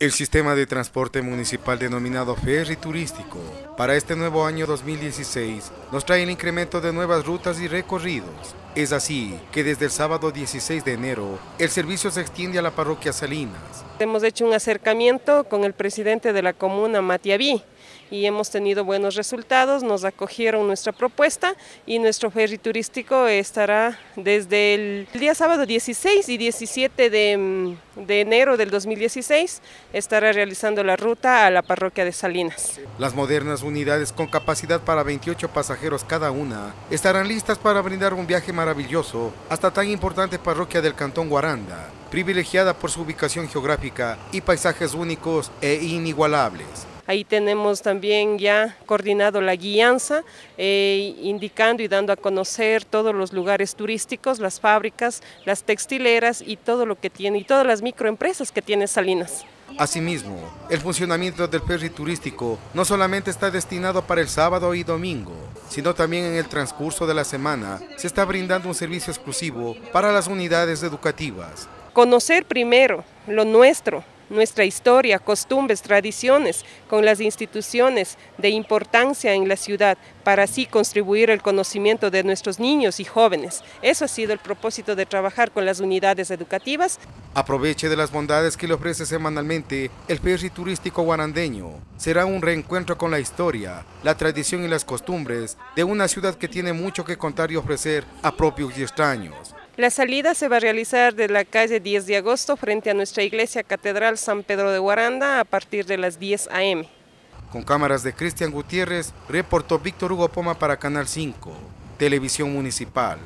El sistema de transporte municipal denominado ferry turístico para este nuevo año 2016 nos trae el incremento de nuevas rutas y recorridos. Es así que desde el sábado 16 de enero el servicio se extiende a la parroquia Salinas. Hemos hecho un acercamiento con el presidente de la comuna, Matiaví, y hemos tenido buenos resultados, nos acogieron nuestra propuesta y nuestro ferry turístico estará desde el día sábado 16 y 17 de, de enero del 2016, estará realizando la ruta a la parroquia de Salinas. Las modernas unidades con capacidad para 28 pasajeros cada una estarán listas para brindar un viaje maravilloso hasta tan importante parroquia del Cantón Guaranda, privilegiada por su ubicación geográfica y paisajes únicos e inigualables. Ahí tenemos también ya coordinado la guianza, eh, indicando y dando a conocer todos los lugares turísticos, las fábricas, las textileras y todo lo que tiene, y todas las microempresas que tiene Salinas. Asimismo, el funcionamiento del ferry turístico no solamente está destinado para el sábado y domingo, sino también en el transcurso de la semana se está brindando un servicio exclusivo para las unidades educativas. Conocer primero lo nuestro, nuestra historia, costumbres, tradiciones con las instituciones de importancia en la ciudad para así contribuir el conocimiento de nuestros niños y jóvenes. Eso ha sido el propósito de trabajar con las unidades educativas. Aproveche de las bondades que le ofrece semanalmente el ferry turístico guarandeño. Será un reencuentro con la historia, la tradición y las costumbres de una ciudad que tiene mucho que contar y ofrecer a propios y extraños. La salida se va a realizar de la calle 10 de agosto frente a nuestra iglesia catedral San Pedro de Guaranda a partir de las 10 a.m. Con cámaras de Cristian Gutiérrez, reportó Víctor Hugo Poma para Canal 5, Televisión Municipal.